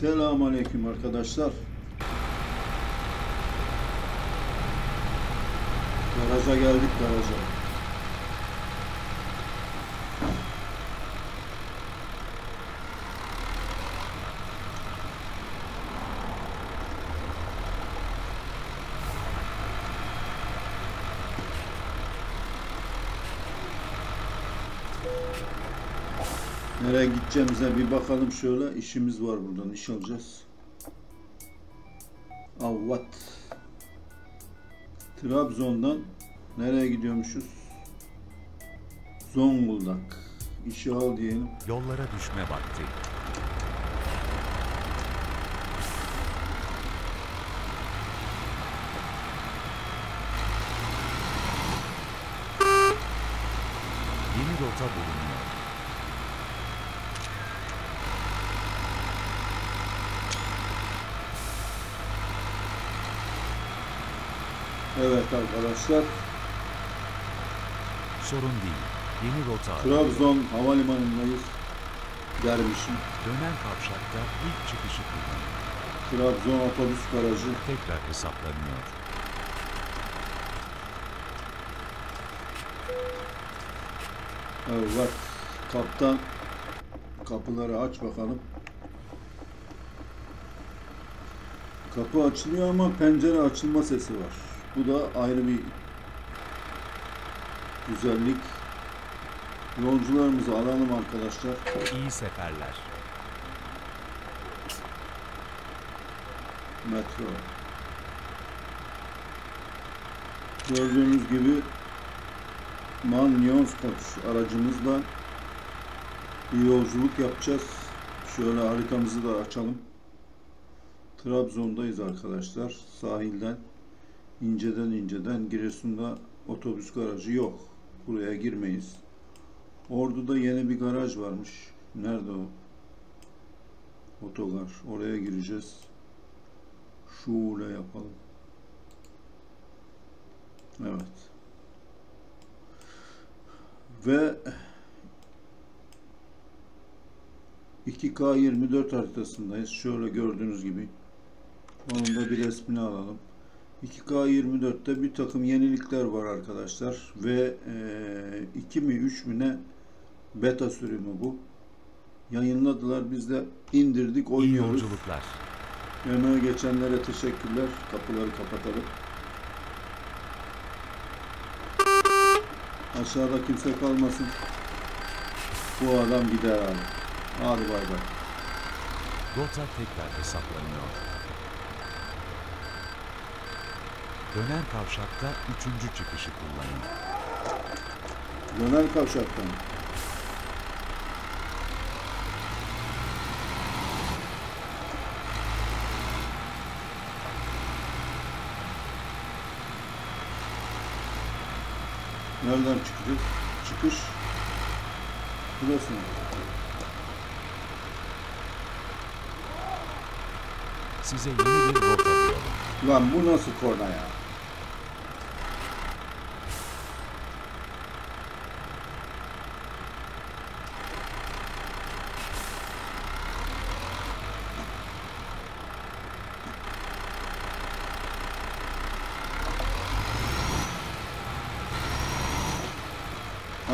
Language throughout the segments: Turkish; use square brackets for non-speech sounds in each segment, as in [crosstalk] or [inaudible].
Selamun Aleyküm arkadaşlar. Garaja geldik garaja. Gideceğimize bir bakalım şöyle. İşimiz var buradan. iş alacağız. Avvat. Trabzon'dan nereye gidiyormuşuz? Zonguldak. İşi al diyelim. Yollara düşme vakti. Yeni rota bulunuyor. Evet arkadaşlar. Sorun değil. Yeni rota. Trabzon havalimanındayız. Dermişim. Dönen kavşakta ilk çıkışı kullanın. Trabzon otobüs garajı. Tekrar hesaplanıyor. Evet. Kaptan kapıları aç bakalım. Kapı açılıyor ama pencere açılma sesi var. Bu da ayrı bir güzellik. Yolcularımızı alalım arkadaşlar. İyi seferler. Metro. Gördüğünüz gibi Man Koç aracımızla bir yolculuk yapacağız. Şöyle haritamızı da açalım. Trabzon'dayız arkadaşlar. Sahilden inceden inceden Giresun'da otobüs garajı yok. Buraya girmeyiz. Ordu'da yeni bir garaj varmış. Nerede o? Otogar. Oraya gireceğiz. Şöyle yapalım. Evet. Ve 2K24 haritasındayız. Şöyle gördüğünüz gibi. Onun da bir resmini alalım. 2K24'te bir takım yenilikler var arkadaşlar. Ve 2 mi 3 mü ne beta sürümü bu. Yayınladılar. Biz de indirdik, oynuyoruz. yolculuklar. Emeği geçenlere teşekkürler. Kapıları kapatalım. Aşağıda kimse kalmasın. Bu adam gider abi. Hadi bay bay. Rota tekrar hesaplanıyor. Dönen kavşakta üçüncü çıkışı kullanın. Döner kavşaktan. Nereden çıkacağız? Çıkış. Burası mı? Size yeni bir rota bulalım. Lan bu nasıl korna ya?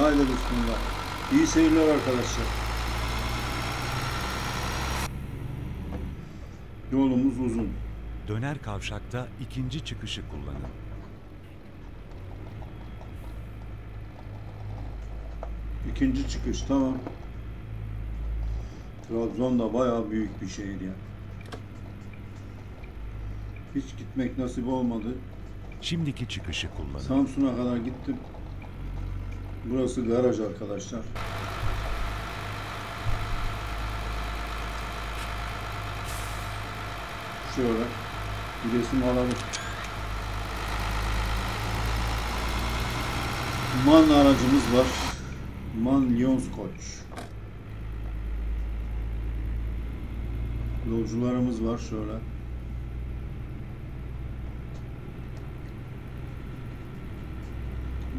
Haydi bismillah. İyi seyirler arkadaşlar. Yolumuz uzun. Döner kavşakta ikinci çıkışı kullanın. İkinci çıkış tamam. Trabzon da bayağı büyük bir şehir ya. Hiç gitmek nasip olmadı. Şimdiki çıkışı kullanın. Samsun'a kadar gittim. Burası garaj arkadaşlar. Şöyle bir resim alalım. Man aracımız var. Man Lyons Koç. Yolcularımız var şöyle.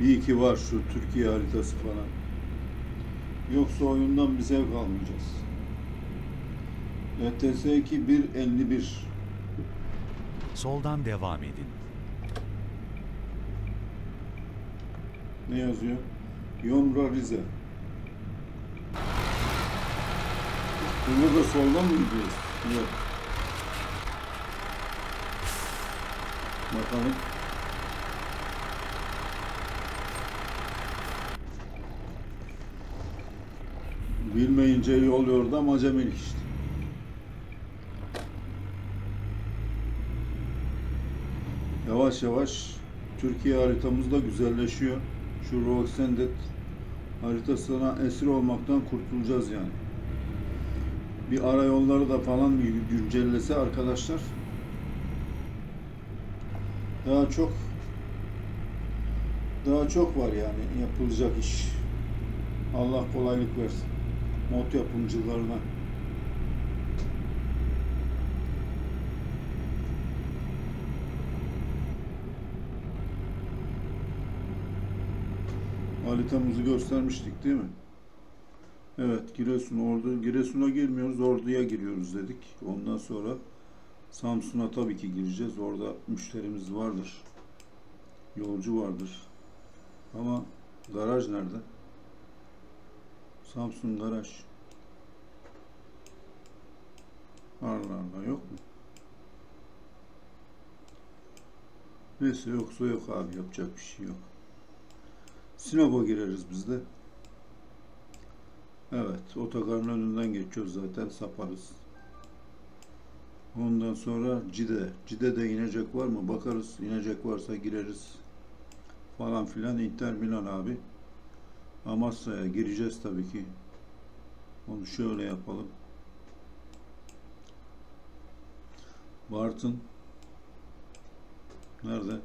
İyi ki var şu Türkiye haritası falan. Yoksa oyundan bir zevk almayacağız. ETS 2 151 Soldan devam edin. ne yazıyor? Yomra Rize. Burada da soldan mı gidiyoruz? Yok. Bakalım. Bilmeyince yol yordam acemilik işte. Yavaş yavaş Türkiye haritamız da güzelleşiyor. Şu Roxandet haritasına esir olmaktan kurtulacağız yani. Bir ara yolları da falan bir güncellese arkadaşlar. Daha çok daha çok var yani yapılacak iş. Allah kolaylık versin. Mod yapımcılarına. Haritamızı göstermiştik değil mi? Evet Giresun Ordu. Giresun'a girmiyoruz Ordu'ya giriyoruz dedik. Ondan sonra Samsun'a tabii ki gireceğiz. Orada müşterimiz vardır. Yolcu vardır. Ama garaj nerede? Samsun garaj. Allah yok mu? Neyse yoksa yok abi yapacak bir şey yok. Sinop'a gireriz biz de. Evet, otogarın önünden geçiyoruz zaten, saparız. Ondan sonra Cide. Cide'de inecek var mı? Bakarız. İnecek varsa gireriz. Falan filan. Inter Milan abi. Amasya'ya gireceğiz tabii ki. Onu şöyle yapalım. Bartın. Nerede?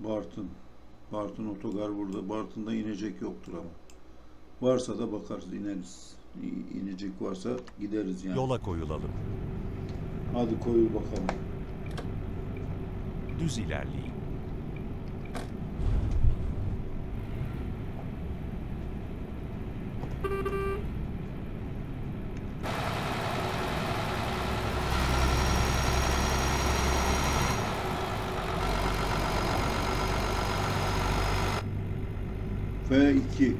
Bartın. Bartın otogar burada. Bartın'da inecek yoktur ama. Varsa da bakarız ineriz. İnecek varsa gideriz yani. Yola koyulalım. Hadi koyul bakalım. Düz ilerleyin. V2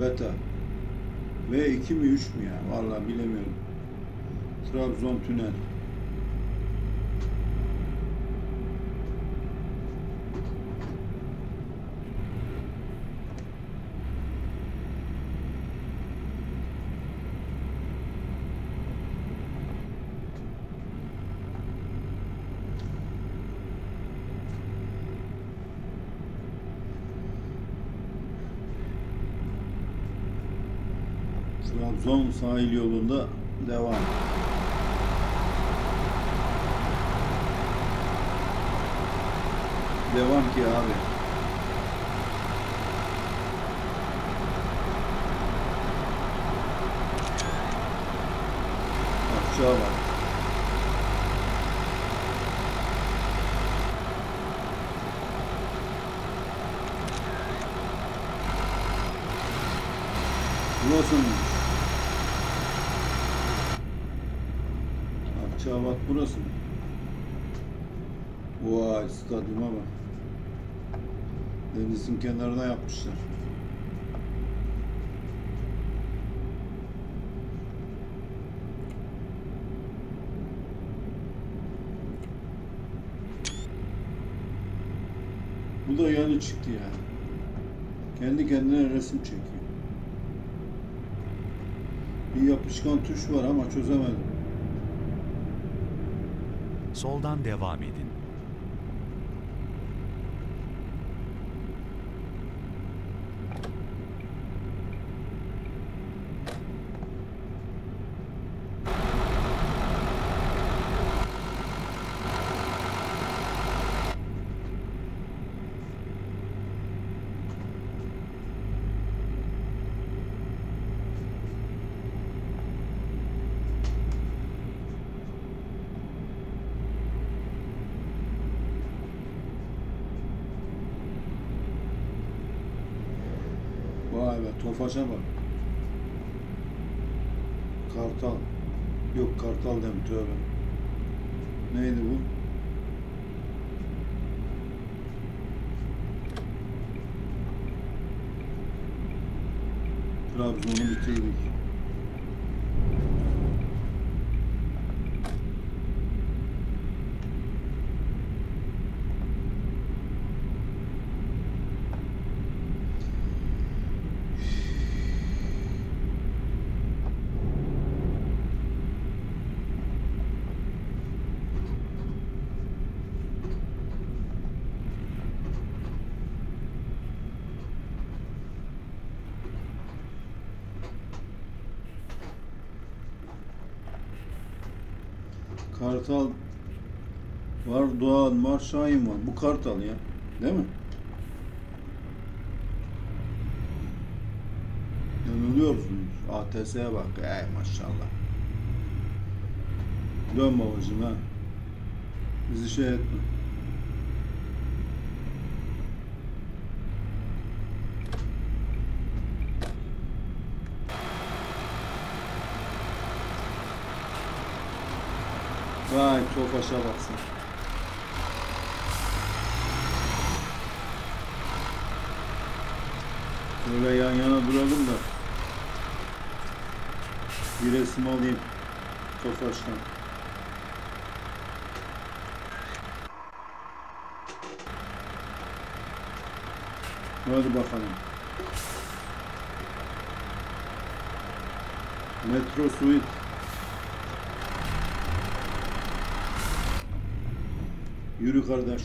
Beta V2 mi 3 mü ya? Vallahi bilemiyorum. Trabzon tünel. Trabzon sahil yolunda devam. Devam ki abi. Aşağı bak. Burası mı? Akçabat burası mı? Vay stadyuma bak. Denizin kenarına yapmışlar. Bu da yani çıktı yani. Kendi kendine resim çekiyor. Bir yapışkan tuş var ama çözemedim. Soldan devam edin. Be Tofaş'a bak. Kartal. Yok Kartal deme tövbe. Neydi bu? Trabzon'u bitirdik. Kartal var, Doğan var, Şahin var. Bu Kartal ya. Değil mi? Yanılıyorsunuz. ATS'ye bak. Ey maşallah. Dön babacığım ha. Bizi şey etme. Vay Tofaş'a baksın. Böyle yan yana duralım da bir resim alayım Tofaş'tan. Hadi bakalım. Metro Suite. Yürü kardeş.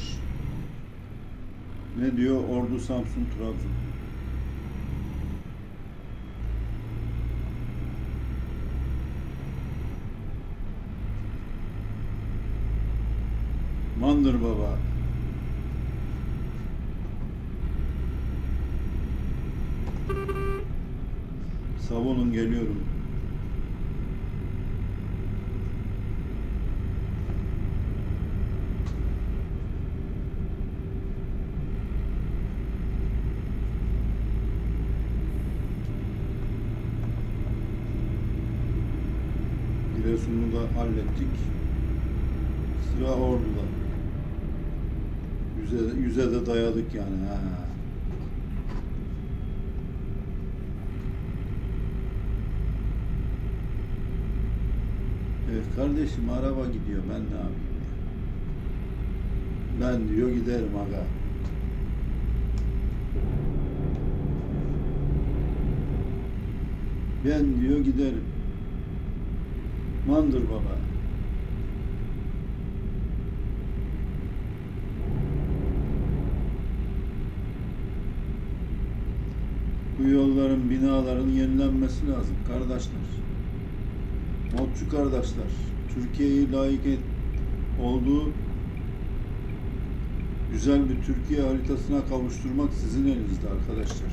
Ne diyor? Ordu Samsun Trabzon. Mandır baba. Savunun geliyorum. Giresun'u da hallettik. Sıra Ordu'da. Yüze, yüze de dayadık yani. Ha. Evet kardeşim araba gidiyor ben ne yapayım? Ben diyor giderim aga. Ben diyor giderim. Mandır baba. Bu yolların, binaların yenilenmesi lazım kardeşler. Modcu kardeşler. Türkiye'yi layık et, olduğu güzel bir Türkiye haritasına kavuşturmak sizin elinizde arkadaşlar.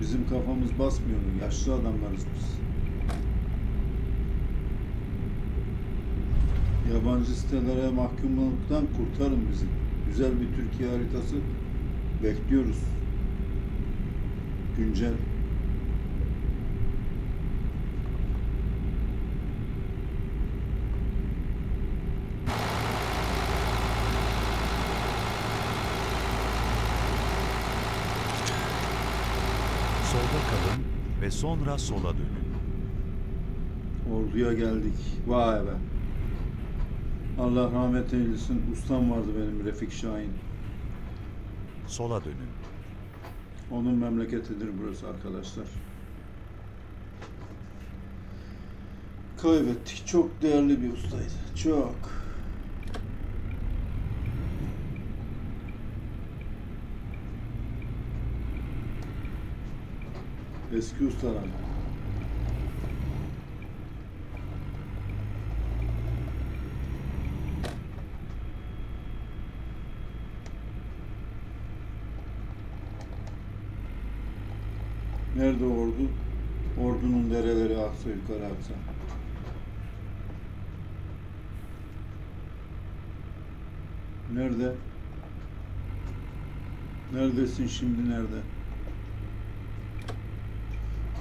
Bizim kafamız basmıyor. Yaşlı adamlarız biz. Yabancı sitelere mahkumluktan kurtarın bizi. Güzel bir Türkiye haritası bekliyoruz. Güncel. Solda kalın ve sonra sola dönün. Ordu'ya geldik. Vay be. Allah rahmet eylesin. Ustam vardı benim Refik Şahin. Sola dönün. Onun memleketidir burası arkadaşlar. Kaybettik. Çok değerli bir ustaydı. Çok. Eski ustalar. Nerede ordu? Ordunun dereleri aksa yukarı aksa. Nerede? Neredesin şimdi nerede?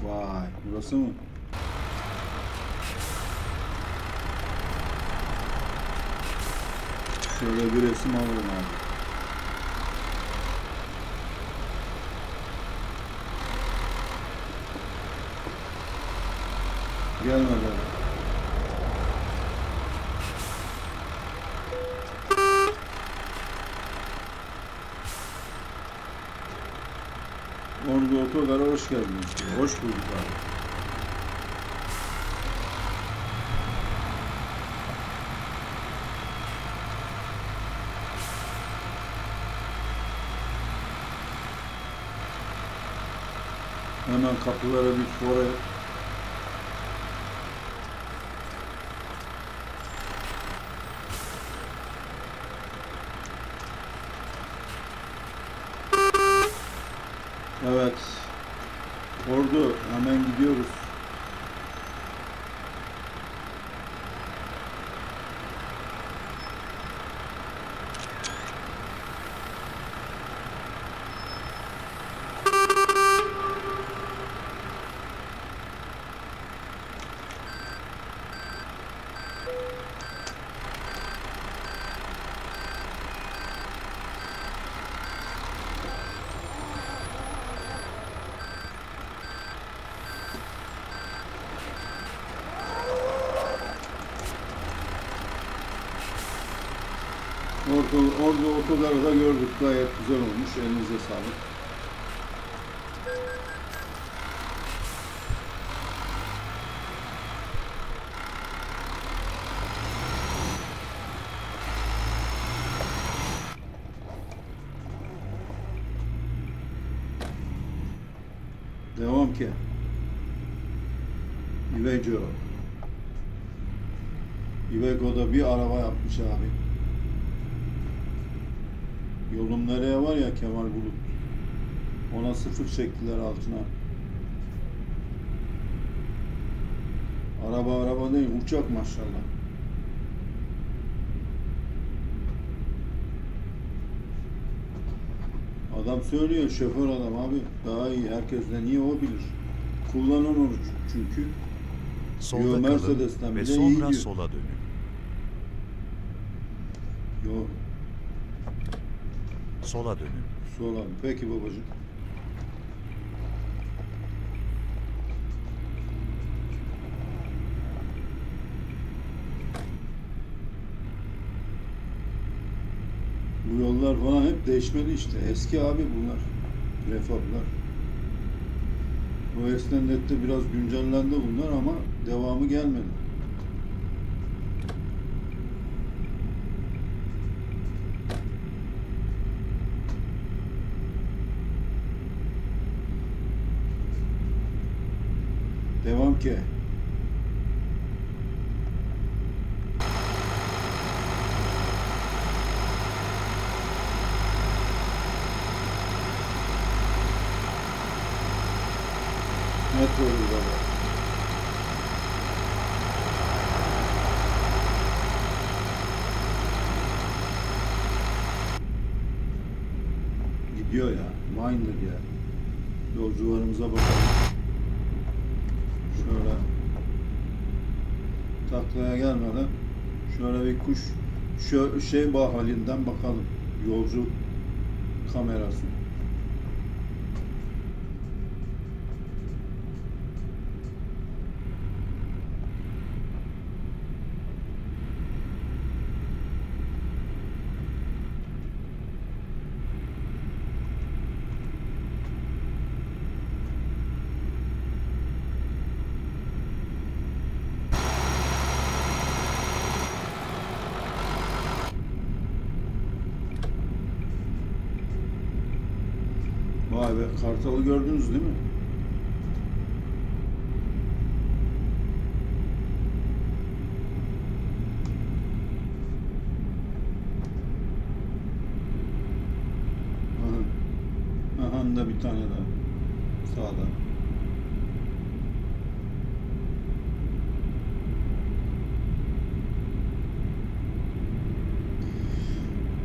Vay burası mı? Şöyle bir resim alalım abi. Gelmedi. Ordu Otogar'a hoş geldiniz. Hoş bulduk abi. Hemen kapılara bir fore Evet. Ordu hemen gidiyoruz. Ordu Otogar'ı da gördük. Gayet güzel olmuş. Elinize sağlık. Devam ki. Iveco. Iveco'da bir araba yapmış abi. Yolum nereye var ya Kemal Bulut. Ona sıfır çektiler altına. Araba araba değil uçak maşallah. Adam söylüyor şoför adam abi daha iyi herkesten iyi o bilir. Kullanan onu çünkü. Solda Yo, kalın Mercedes'ten ve iyi sonra sola dönün. Yo Sola dönün. sola. Peki babacığım. Bu yollar falan hep değişmeli işte. Eski abi bunlar. Refablar. O esnendette biraz güncellendi bunlar ama devamı gelmedi. Ki. Metro baba. Gidiyor ya. Minder ya. Yolcularımıza bakalım. Şöyle taklaya gelmeden şöyle bir kuş şu şey halinden bakalım. Yolcu kamerası. Vay be kartalı gördünüz değil mi? Aha. Aha da bir tane daha. Sağda.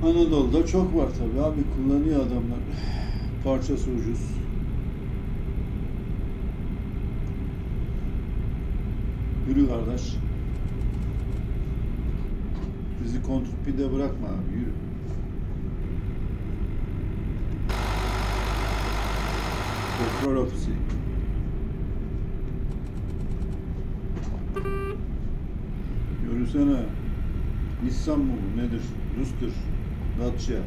Anadolu'da çok var tabii abi kullanıyor adamlar. Parçası ucuz. Yürü kardeş. Bizi kontrpide bırakma abi yürü. Petrol ofisi. Yürüsene. Nissan mı bu nedir? Rus'tur. Dacia.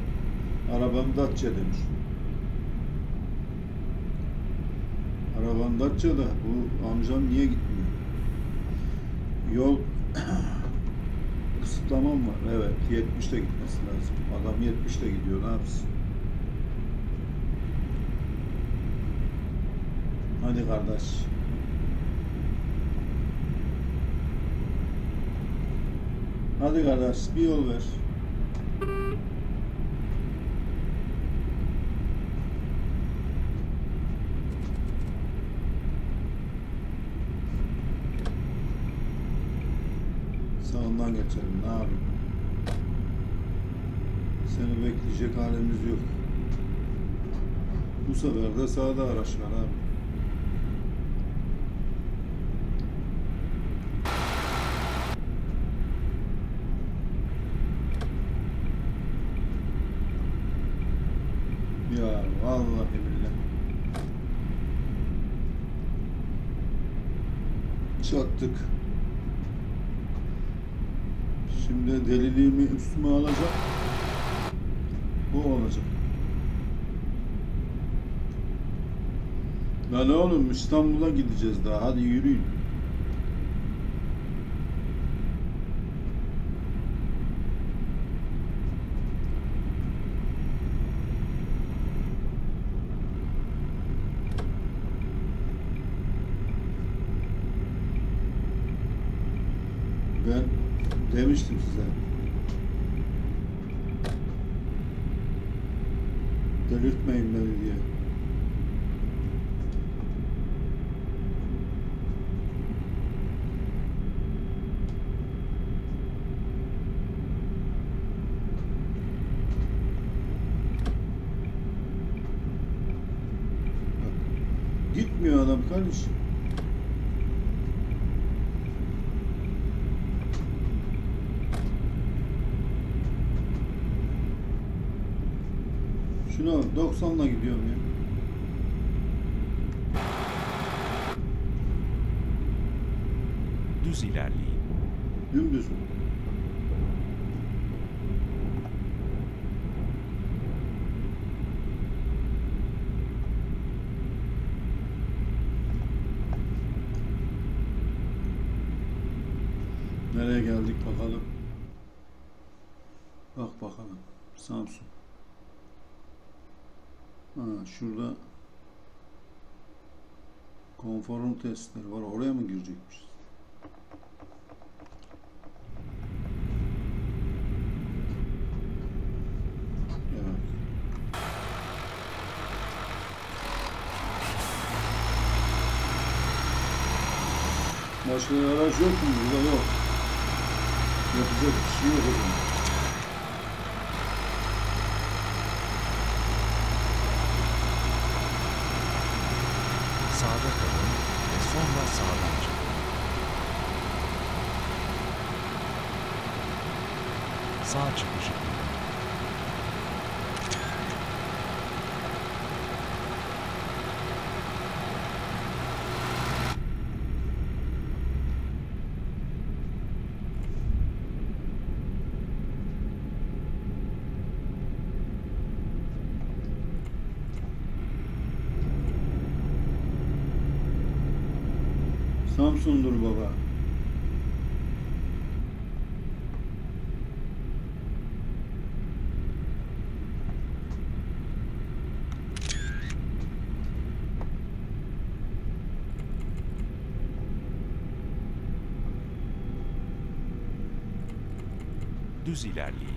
Arabam Dacia demiş. Araban Dacia'da bu amcam niye gitmiyor? Yol [clears throat] kısıtlamam var. Evet 70'te gitmesi lazım. Adam 70'te gidiyor ne yapsın? Hadi kardeş. Hadi kardeş bir yol ver. Sağından geçelim ne yapayım? Seni bekleyecek halimiz yok. Bu sefer de sağda araç var abi. Ya vallahi billahi. Çattık. Şimdi deliliğimi üstüme alacak. Bu olacak. Lan oğlum İstanbul'a gideceğiz daha. Hadi yürüyün. Ben demiştim size. Delirtmeyin beni diye. Bak, Gitmiyor adam kardeşim. Şuna bak 90'la gidiyorum ya. Düz ilerleyin. Dümdüz mü? Nereye geldik bakalım. Bak bakalım. Samsun. Ha, şurada konforun testleri var. Oraya mı girecekmişiz? Başka araç yok mu? Burada yok. Yapacak bir şey yok o zaman. Sağda kalın ve sonra sağdan çıkın. Sağ çıkışı kullanın. Samsun'dur baba. Düz ilerleyin.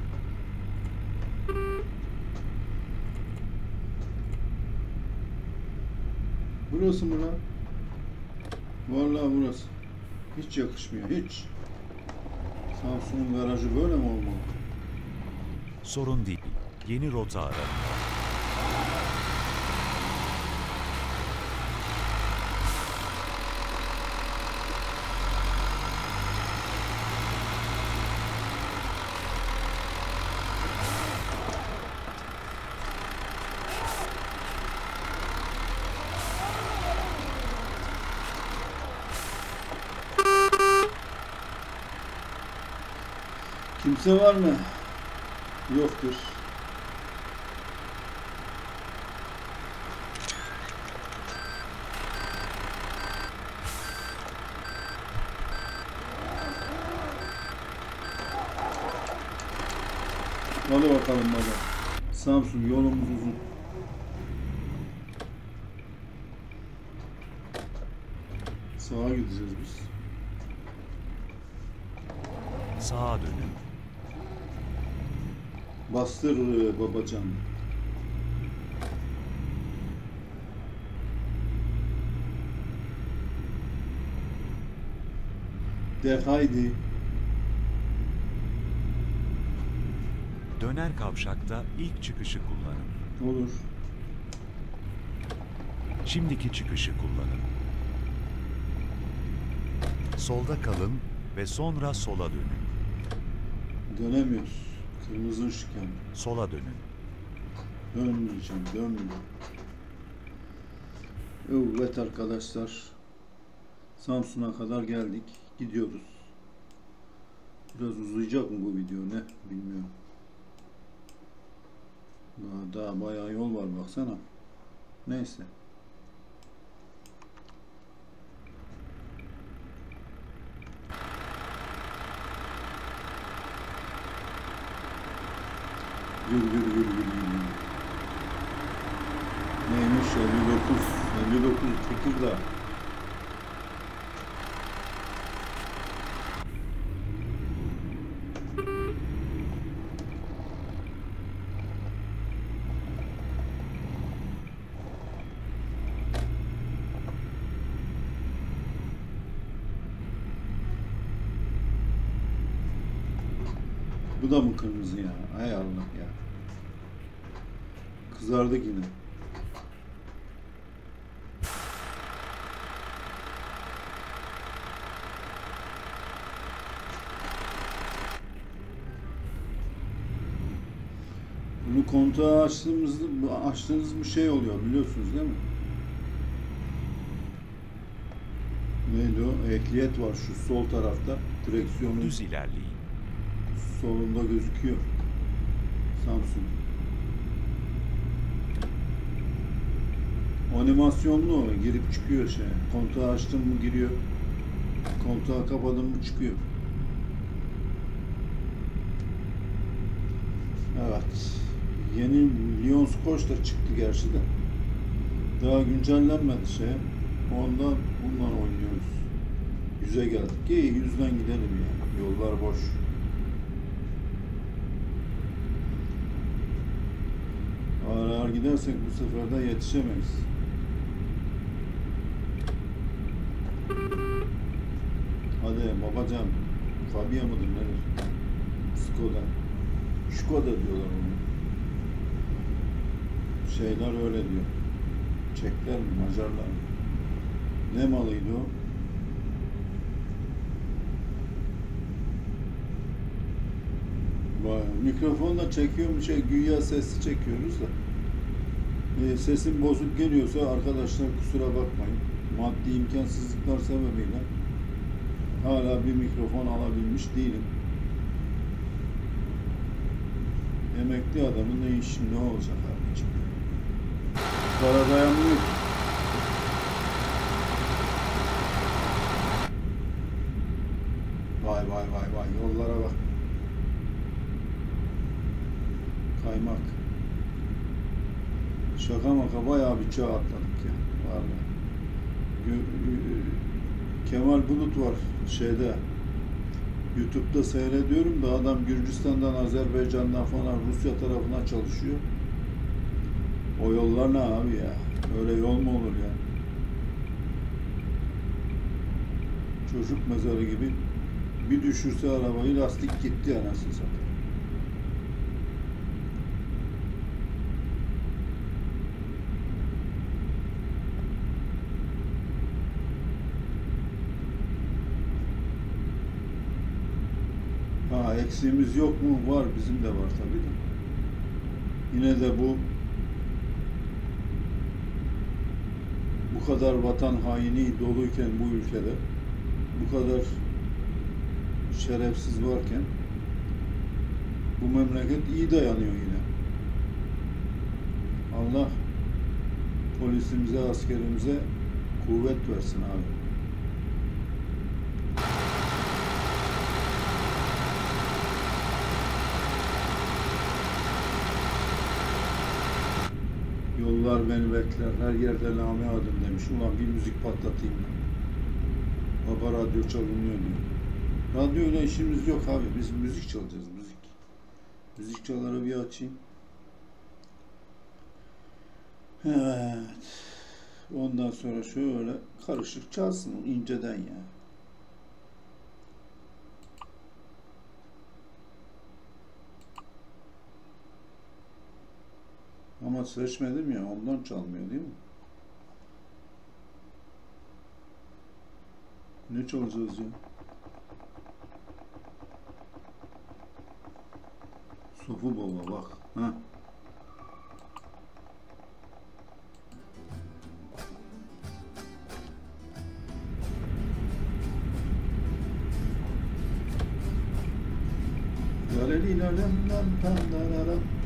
Burası mı lan? Vallahi burası. Hiç yakışmıyor, hiç. Samsun'un garajı böyle mi olmalı? Sorun değil. Yeni rota aranıyor. Kimse var mı? Yoktur. Hadi bakalım baba. Samsun yolumuz uzun. Sağa gideceğiz biz. Sağa dönün. Bastır e, babacan. De haydi. Döner kavşakta ilk çıkışı kullanın. Olur. Şimdiki çıkışı kullanın. Solda kalın ve sonra sola dönün. Dönemiyoruz. Kırmızı ışık yandı. Sola dönün. Dönmeyeceğim, dönmeyeceğim. Evet arkadaşlar. Samsun'a kadar geldik. Gidiyoruz. Biraz uzayacak mı bu video ne? Bilmiyorum. Daha, daha bayağı yol var baksana. Neyse. Yürü yürü yürü yürü yürü. Neymiş 59 59 Tekirdağ. Bu da mı kırmızı ya? Hay Allah ya. Kızardık yine. Bunu kontağı açtığımızda açtığınız bir şey oluyor biliyorsunuz değil mi? Neydi o? Ehliyet var şu sol tarafta. Direksiyonun Düz ilerleyin. solunda gözüküyor. Samsung. Animasyonlu. Girip çıkıyor şey. Kontağı açtın mı giriyor. Kontağı kapadın mı çıkıyor. Evet. Yeni Lions Koç da çıktı gerçi de. Daha güncellenmedi şey. Ondan bundan oynuyoruz. Yüze geldik. İyi yüzden gidelim ya. Yollar boş. Ağır ağır gidersek bu sefer de yetişemeyiz. Hadi babacan. Fabia mıdır nedir? Skoda. Skoda diyorlar onu. Şeyler öyle diyor. Çekler mi? Macarlar mı? Ne malıydı o? Mikrofonla çekiyor mu şey güya sesli çekiyoruz da. Ee, sesim bozuk geliyorsa arkadaşlar kusura bakmayın. Maddi imkansızlıklar sebebiyle hala bir mikrofon alabilmiş değilim. Emekli adamın ne işi ne olacak abicim? Para dayanmıyor. Vay vay vay vay yollara bak. Kaymak. Şaka maka bayağı bir çağ atladık ya. Vallahi. Kemal Bulut var şeyde. YouTube'da seyrediyorum da adam Gürcistan'dan, Azerbaycan'dan falan Rusya tarafına çalışıyor. O yollar ne abi ya? Öyle yol mu olur ya? Çocuk mezarı gibi bir düşürse arabayı lastik gitti anasını satayım. Ha eksiğimiz yok mu? Var. Bizim de var tabii de. Yine de bu bu kadar vatan haini doluyken bu ülkede bu kadar şerefsiz varken Bu memleket iyi dayanıyor yine. Allah polisimize, askerimize kuvvet versin abi. Yollar beni bekler, her yerde name adım demiş. Ulan bir müzik patlatayım ben. Baba radyo çalınıyor diyor. Radyoyla işimiz yok abi. Biz müzik çalacağız, müzik. Müzik çaları bir açayım. Evet. Ondan sonra şöyle karışık çalsın inceden ya. Ama seçmedim ya ondan çalmıyor değil mi? Ne çalacağız ya? Sofu baba bak. Ha. Lalelilalemlam, Gücenme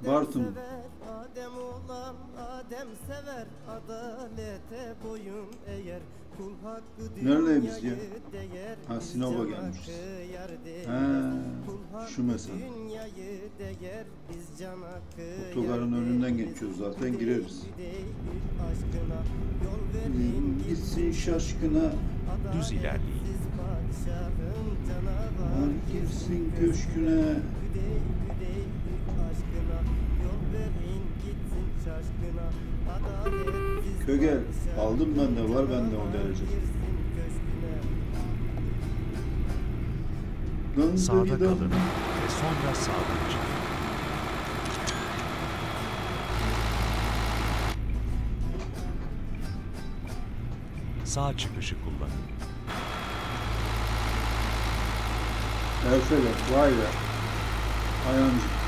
Sever Adem olan Adem sever Adalete boyun eğer Kul hakkı Neredeyiz ya? değer Ha, Sinop'a gelmişiz. hakkı şu hakkı Otogarın önünden geçiyoruz zaten, gireriz. hüdey aşkına yol verin Gitsin şaşkına. Düz ilerleyin. Var girsin köşküne. Kögel, aldım ben de, var bende o derece. Dın Sağda kalın ve sonra sağdan çıkın. Sağ çıkışı kullanın. Erfele, vay be. Ayancı.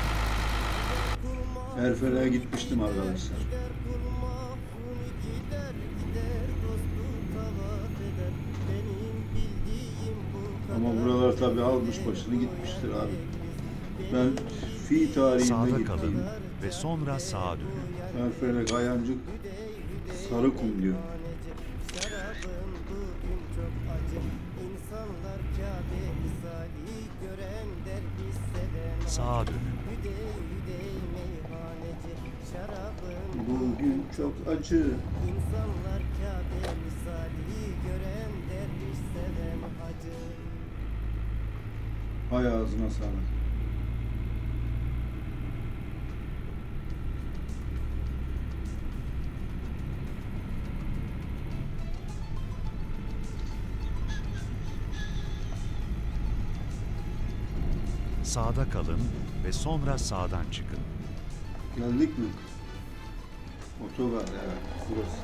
Benim bildiğim bu Ama buralar tabi almış başını gitmiştir abi. Ben fi tarihinde Sağda gittim. kalın ve sonra sağa dönün. Erfele, Kayancık, Sarıkum diyor. Şarabın bugün Bugün çok acı. İnsanlar Kabe misali gören derviş seven hacı Hay ağzına sağlık. Sağda kalın ve sonra sağdan çıkın. Geldik mi? Otogar evet burası.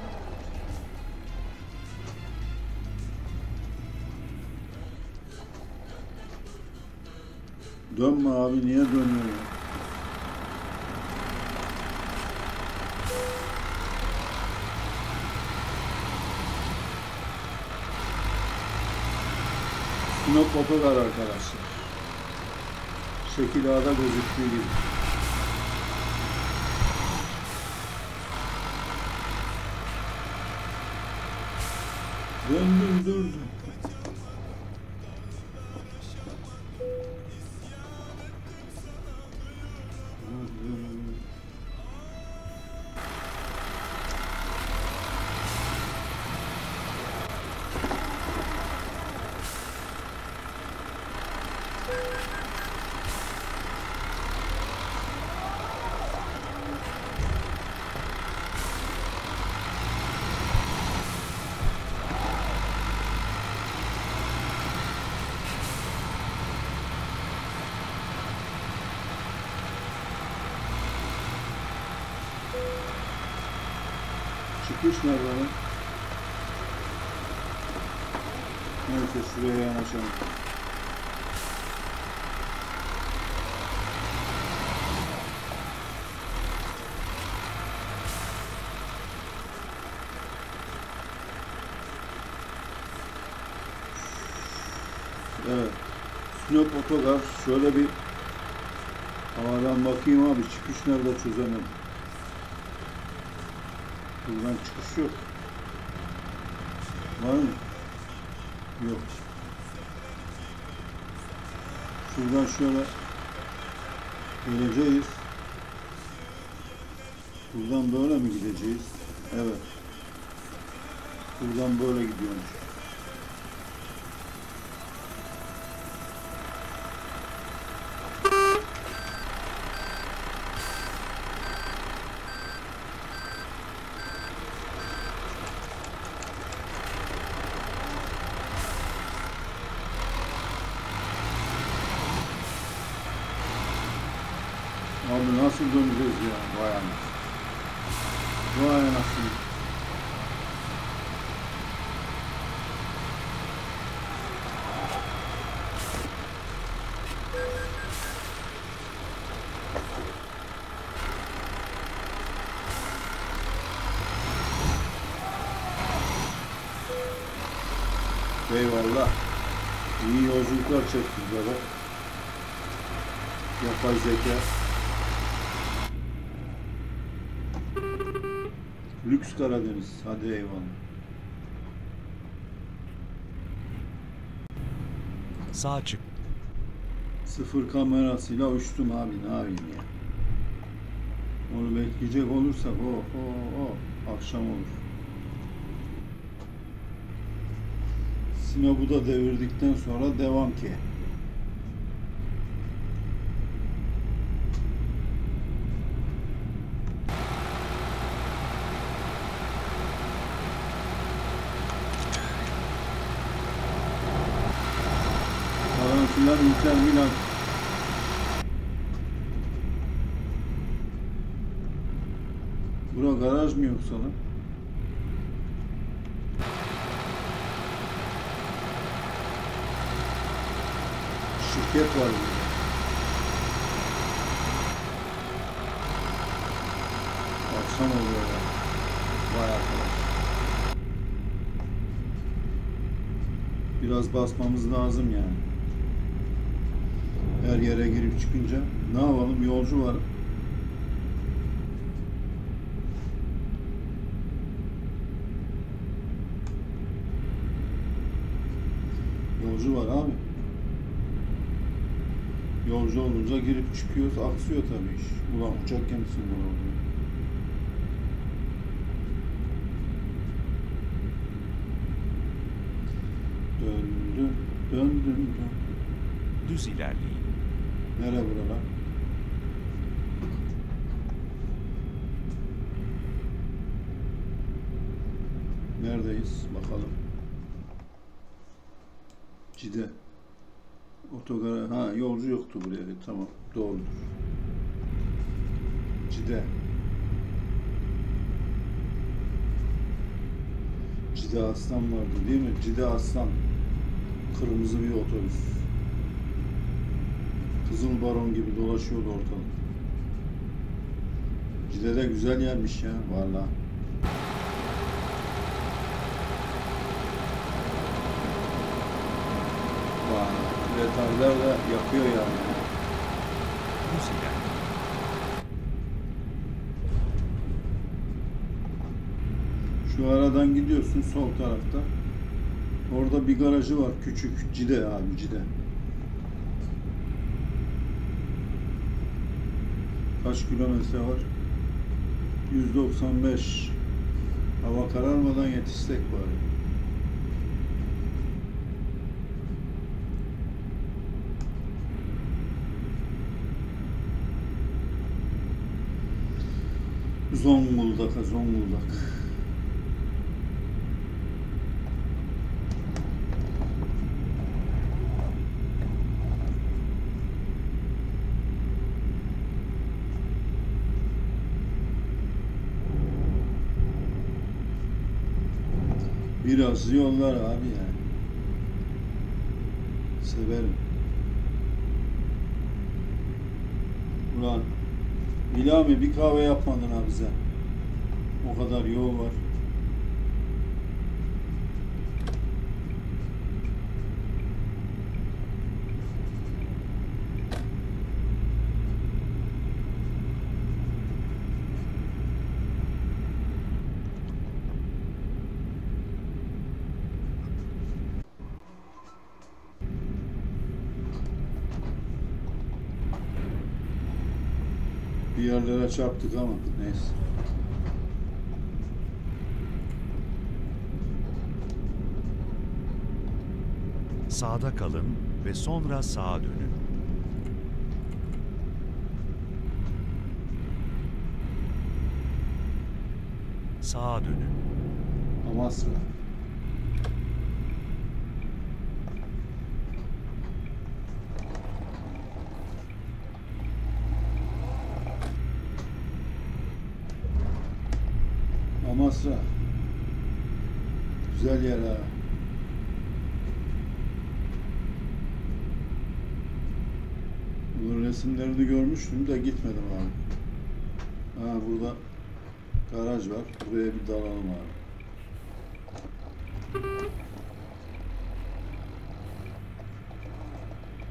Dönme abi niye dönüyor ya? Sinop otogar arkadaşlar. Şekil A'da gözüktüğü gibi. Döndüm döndüm. Nerede lan? Neyse şuraya yanaşalım. Evet. Sinop Otogar şöyle bir havadan bakayım abi çıkış nerede çözemedim. Buradan çıkış yok. Var mı? Yok. Şuradan şöyle geleceğiz. Buradan böyle mi gideceğiz? Evet. Buradan böyle gidiyormuş. Abi döneceğiz ya? Vay anasını. Vay anasını. Eyvallah. İyi yolculuklar çektik baba. Yapay zeka. Lüks Karadeniz. Hadi eyvallah. Sağ çık. Sıfır kamerasıyla uçtum abi ne yapayım ya. Onu bekleyecek olursak o o o akşam olur. Sinop'u da devirdikten sonra devam ki. Falan filan Inter Milan. Bura lan? Şirket var burada. Akşam oluyor. Vay arkadaş. Biraz basmamız lazım yani. Her yere girip çıkınca ne yapalım yolcu var. Yolcu var abi. Yolcu olunca girip çıkıyoruz, aksıyor tabii iş. Ulan uçak gemisi mi oldu? Döndüm, döndüm, döndüm. Düz ilerleyin. Nere buralar? Neredeyiz? Bakalım. Cide. Otogara. Ha yolcu yoktu buraya. Tamam. Doğrudur. Cide. Cide Aslan vardı değil mi? Cide Aslan. Kırmızı bir otobüs. Kızıl Baron gibi dolaşıyordu ortalık. Cide de güzel yermiş ya valla. Vay, retarder de yakıyor yani. İlerleyin. Şu aradan gidiyorsun sol tarafta. Orada bir garajı var. Küçük. Cide abi Cide. Kaç kilometre var? 195. Hava kararmadan yetişsek bari. Zonguldak'a Zonguldak. Biraz yollar abi yani. Severim. Ulan İlhami bir kahve yapmadın ha bize. O kadar yol var. Bir yerlere çarptık ama neyse. Sağda kalın ve sonra sağa dönün. Sağa dönün. Amasra. Ha. Bunun resimlerini görmüştüm de gitmedim abi. Ha burada garaj var. Buraya bir dalalım abi.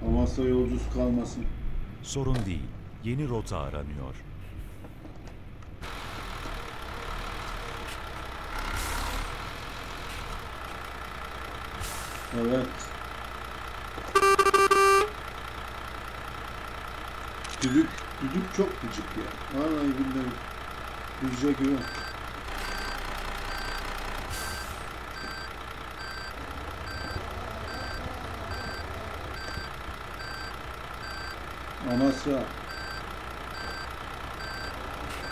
Amasya yolcusu kalmasın. Sorun değil. Yeni rota aranıyor. Evet. Düdük, düdük çok gıcık ya. Vallahi billahi. Düzce gibi. Amasya.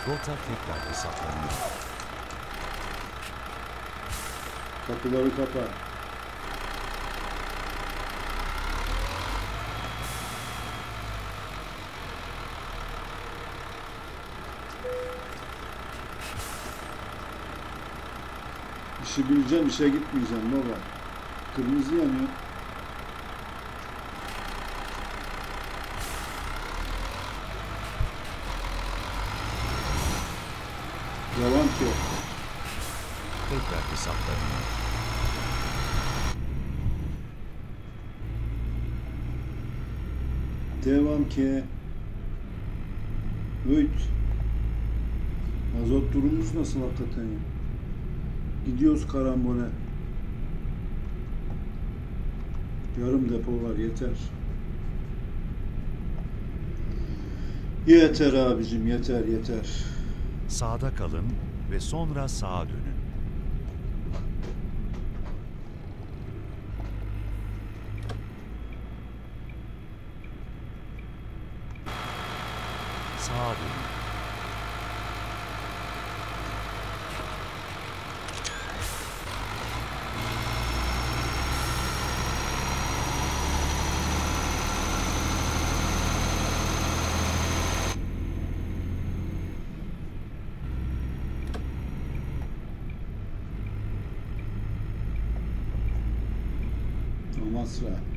Rota tekrar hesaplanıyor. Kapıları kapa. İşi bileceğim, işe gitmeyeceğim baba. Kırmızı yanıyor. Yalan ki. Tekrar hesaplanıyor. Devam ki. Öğüt. Azot durumumuz nasıl hakikaten ya? Gidiyoruz karambole. Yarım depo var yeter. Yeter abicim yeter yeter. Sağda kalın ve sonra sağa dönün. Sağa dönün. Amasra.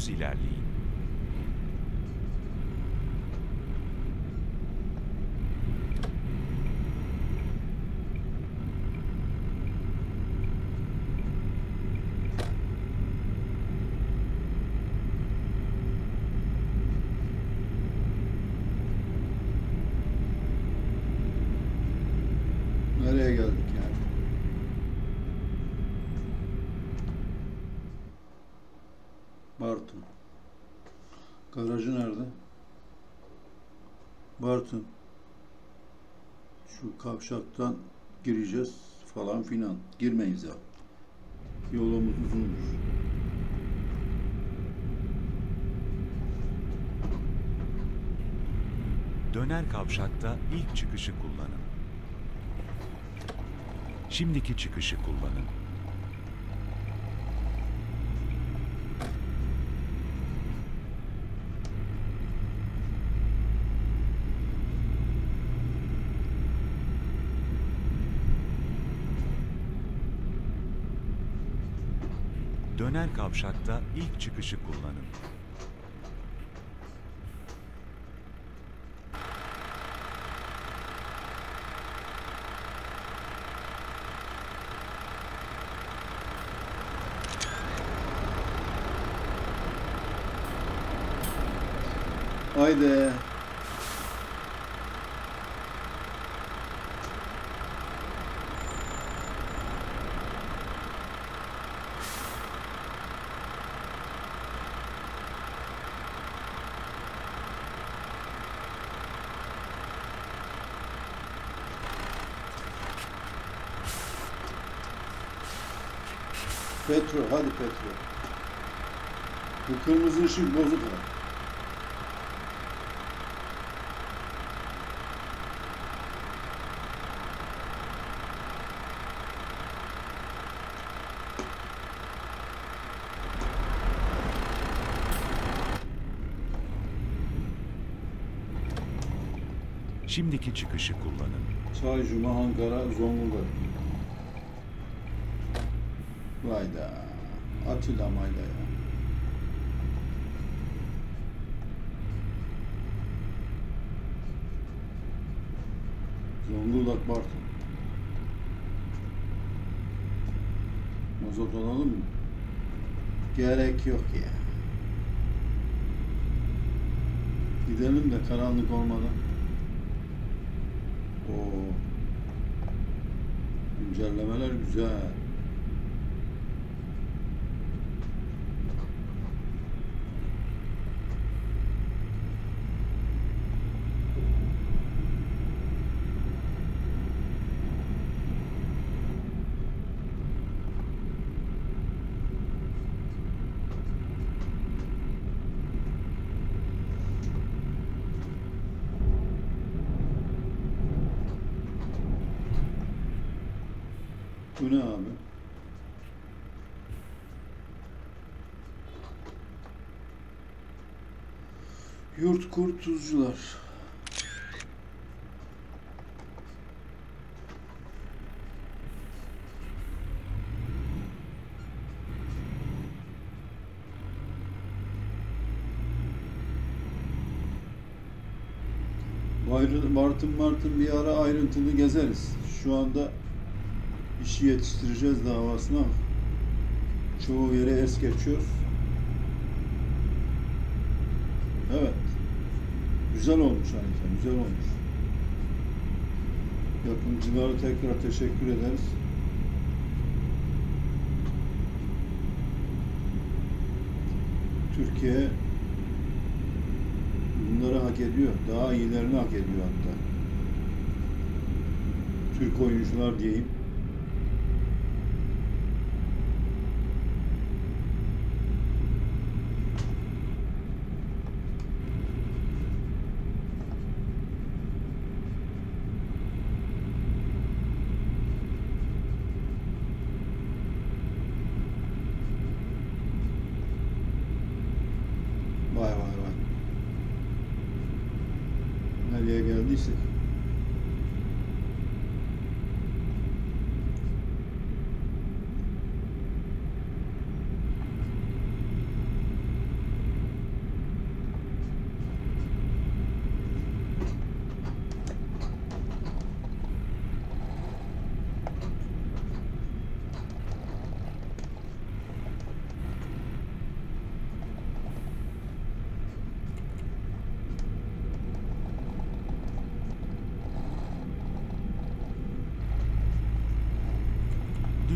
Düz ilerleyin. Nereye geldik yani? Bartın. Garajı nerede? Bartın. Şu kavşaktan gireceğiz falan filan. Girmeyiz ya. Yolumuz uzundur. Döner kavşakta ilk çıkışı kullanın. Şimdiki çıkışı kullanın. Kavşakta ilk çıkışı kullanın. Haydi. Petro, hadi Petro. Bu kırmızı ışık bozuk ha. Şimdiki çıkışı kullanın. Çay, Cuma, Ankara, Zonguldak. Vayda. Atilla mayda ya. Zonguldak Bartın. Mazot alalım mı? Gerek yok ya. Gidelim de karanlık olmadan. Bu ne abi? Yurt kurt tuzcular. Bartın Martın bir ara ayrıntılı gezeriz. Şu anda işi yetiştireceğiz davasına. Çoğu yere es geçiyoruz. Evet. Güzel olmuş harita, güzel olmuş. Yapımcılara tekrar teşekkür ederiz. Türkiye bunları hak ediyor. Daha iyilerini hak ediyor hatta. Türk oyuncular diyeyim. Vay vay vay. Nereye geldiysek.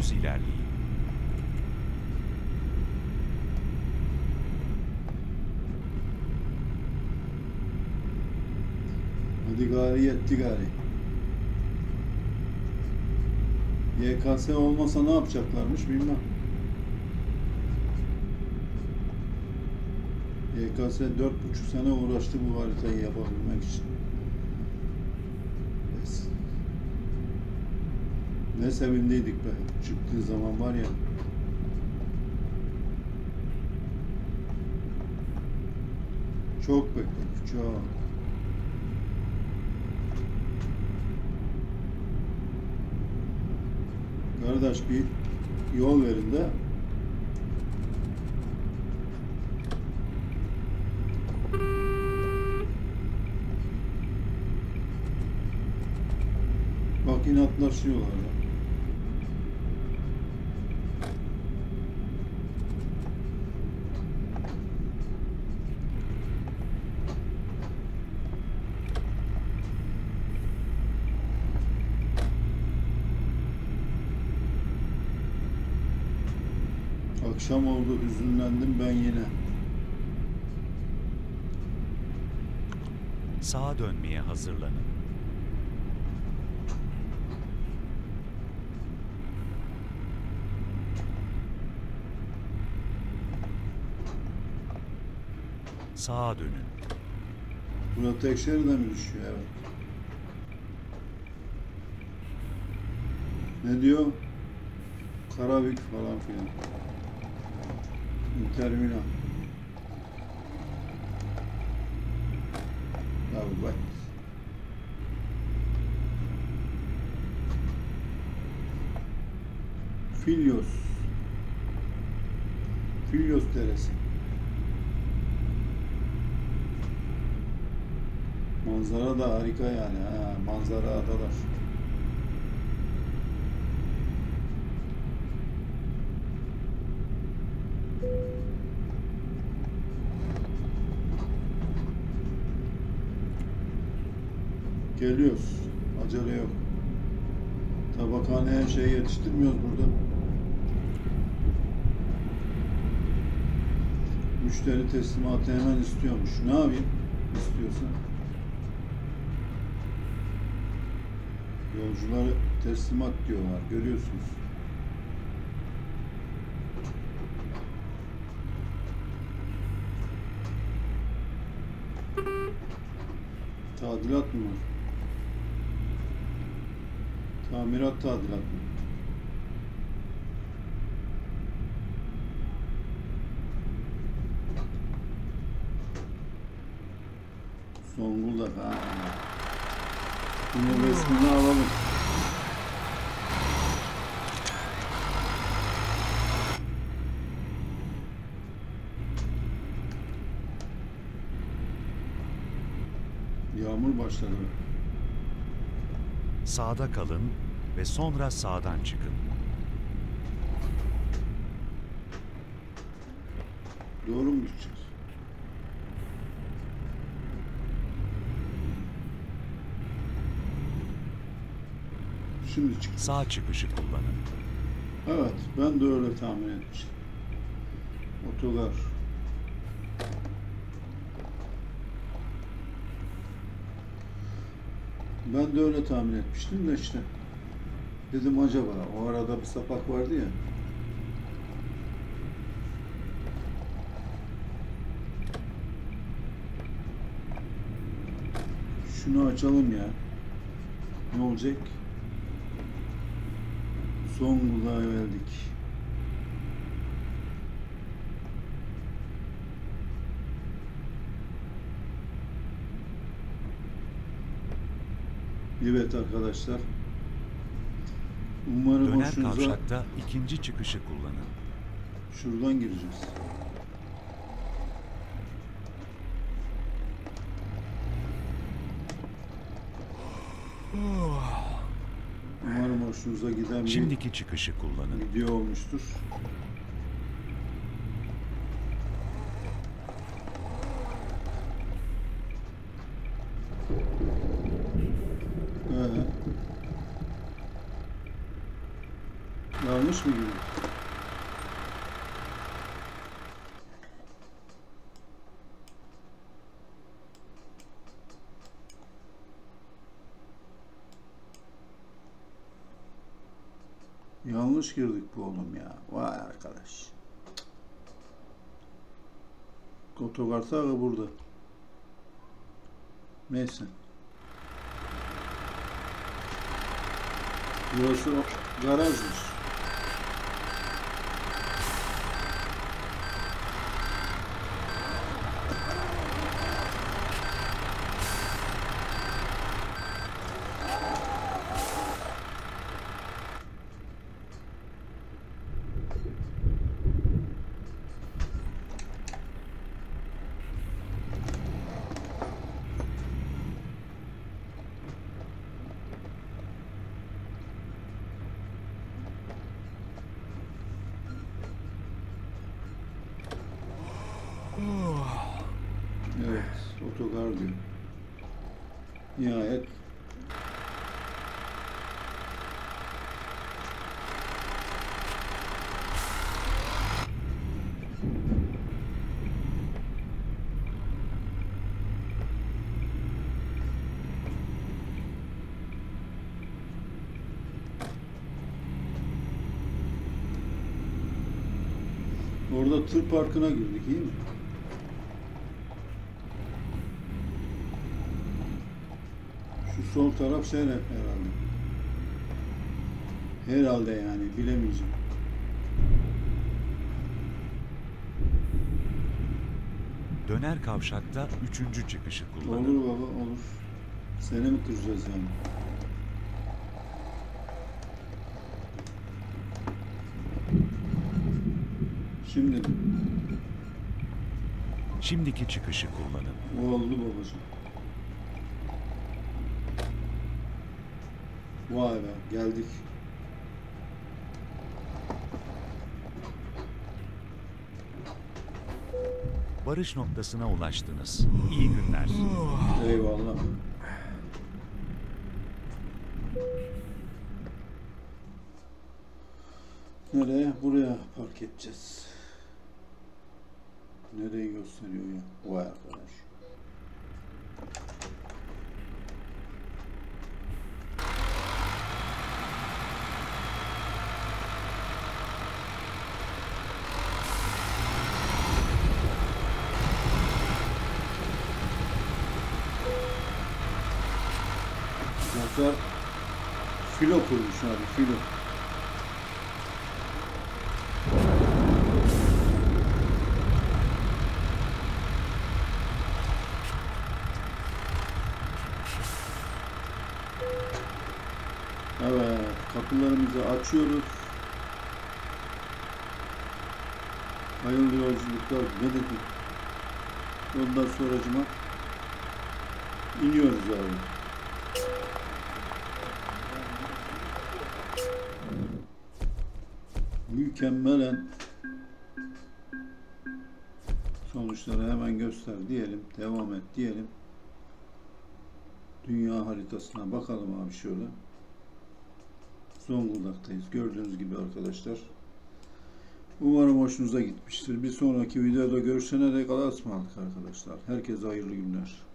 Düz ilerleyin. Hadi gari yetti gari. YKS olmasa ne yapacaklarmış bilmem. YKS dört buçuk sene uğraştı bu haritayı yapabilmek için. Neyse. Ne sevindiydik be. Çıktığı zaman var ya. Çok bekledik, çok. Kardeş bir yol verin de. Bak inatlaşıyorlar ya. Akşam oldu hüzünlendim ben yine. Sağa dönmeye hazırlanın. Sağa dönün. Buna tek şeride mi düşüyor? Evet. Ne diyor? Karabük falan filan. Terminal. Bak. Filyos. Filyos deresi. Manzara da harika yani. Ha, manzara adalar. Geliyoruz. Acele yok. Tabakhaneye şey yetiştirmiyoruz burada. Müşteri teslimatı hemen istiyormuş. Ne yapayım? İstiyorsa. Yolcuları teslimat diyorlar. Görüyorsunuz. Tadilat mı var? Tamirat tadilat mı? Zonguldak ha. Bunun resmini alalım. Yağmur başladı. Sağda kalın ve sonra sağdan çıkın. Doğru mu gideceğiz? Şimdi çık. Sağ çıkışı kullanın. Evet, ben de öyle tahmin etmiştim. Otogar. Ben de öyle tahmin etmiştim de işte. Dedim acaba o arada bir sapak vardı ya. Şunu açalım ya. Ne olacak? Zonguldak'a verdik. Evet arkadaşlar. Umarım Döner hoşunuza kavşakta ikinci çıkışı kullanın. şuradan gireceğiz. Umarım hoşunuza giden bir Şimdiki çıkışı kullanın. video olmuştur. Ee, Yanlış mı gibi? Yanlış girdik bu oğlum ya. Vay arkadaş. Otogarta burada. Neyse. Burası garajmış. Evet, otogar diyor. Nihayet Tır parkına girdik iyi mi? Şu sol taraf sen herhalde. Herhalde yani bilemeyeceğim. Döner kavşakta üçüncü çıkışı kullanın. Olur baba olur. Seni mi kıracağız yani? Şimdi Şimdiki çıkışı kullanın. oldu babacığım. Vay be geldik. Barış noktasına ulaştınız. İyi günler. Eyvallah. Nereye? Buraya park edeceğiz. Nereyi gösteriyor ya? Vay arkadaş. Muhtar filo kurmuş abi filo. Evet kapılarımızı açıyoruz. Hayırlı yolculuklar ne dedim. Ondan sonracıma iniyoruz abi. mükemmelen sonuçları hemen göster diyelim. Devam et diyelim. Dünya haritasına bakalım abi şöyle. Zonguldak'tayız. Gördüğünüz gibi arkadaşlar. Umarım hoşunuza gitmiştir. Bir sonraki videoda görüşene dek Allah'a arkadaşlar. Herkese hayırlı günler.